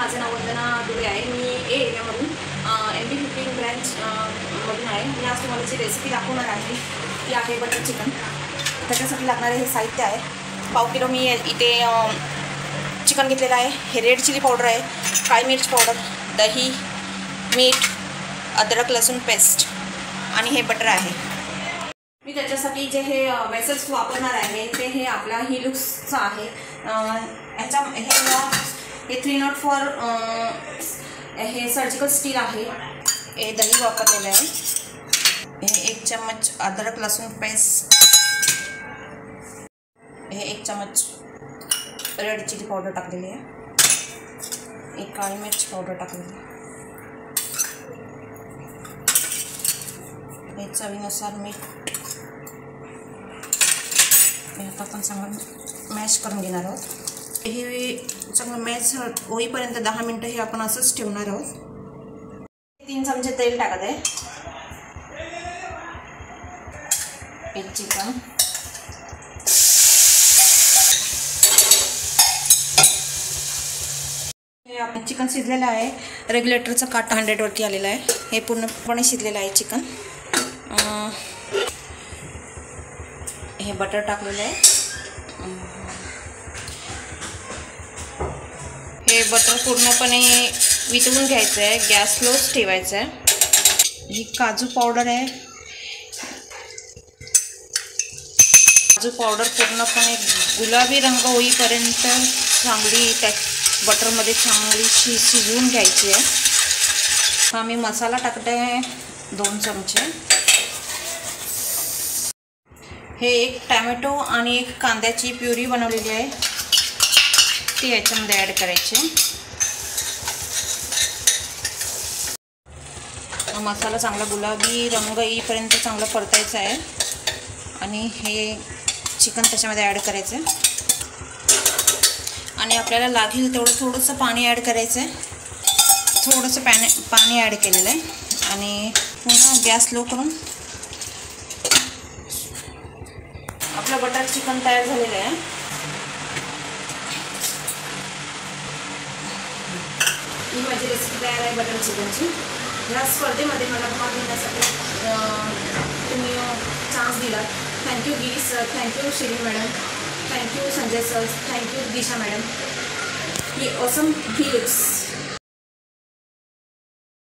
माझं नाव वंदना दुबे आहे. मी ए एरियामधून एम बी फिफ्टीन ब्रँच मधून आहे. मी आज तुम्हाला जी रेसिपी दाखवणार आहे ती आहे बटर चिकन त्याच्यासाठी लागणारे हे साहित्य आहे. पाव किलो मी इथे चिकन घेतलेलं आहे. हे रेड चिली पावडर आहे. काळी मिर्च पावडर दही मीठ अद्रक लसूण पेस्ट आणि हे बटर आहे. मी त्याच्यासाठी जे हे वेसल्स वापरणार आहे ते हे आपला हिलुक्सचं आहे. ह्याच्या हे हे थ्री नॉट फॉर हे सर्जिकल स्टील आहे. हे दही वापरलेलं आहे. हे एक चम्मच अद्रक लसूण पेस्ट हे एक चम्मच रेड चिली पावडर टाकलेली आहे. एक काळी मिर्च पावडर टाकलेली आहे. हे चवीनुसार मीठ हे आता आपण चांगलं मॅश करून घेणार आहोत. हे चांगलं मॅच होईपर्यंत दहा मिनटं हे आपण असंच ठेवणार आहोत. तीन चमचे तेल टाकत आहे. एक चिकन हे आपण चिकन शिजलेलं आहे. रेग्युलेटरचा काटा हंड्रेडवरती आलेला आहे. हे पूर्णपणे शिजलेलं आहे चिकन. हे बटर टाकलेलं आहे. हे बटर पूर्णपणे वितळून घ्यायचं आहे. गॅस स्लोच ठेवायचं आहे. ही काजू पावडर आहे. काजू पावडर पूर्णपणे गुलाबी रंग होईपर्यंत चांगली त्या बटरमध्ये चांगली शि शिजवून घ्यायची आहे. हा मी मसाला टाकते आहे दोन चमचे. हे एक टॅमॅटो आणि एक कांद्याची प्युरी बनवलेली आहे. ती याच्यामध्ये ॲड करायची. मसाला चांगला गुलाबी रंग येईपर्यंत चांगला परतायचा आहे. आणि हे चिकन त्याच्यामध्ये ॲड करायचं आहे. आणि आपल्याला लागेल तेवढं थोडंसं पाणी ॲड करायचं आहे थोडंसं पॅने पाणी ॲड केलेलं आहे. आणि पुन्हा गॅस लो करून आपलं बटर चिकन तयार झालेलं आहे. ही माझी रेसिपी तयार आहे बटर चिकनची ह्या स्पर्धेमध्ये मला भाग घेण्यासाठी तुम्ही चान्स दिला thank you Giri sir thank you Shiri madam thank you Sanjay sir thank you Disha madam he awesome he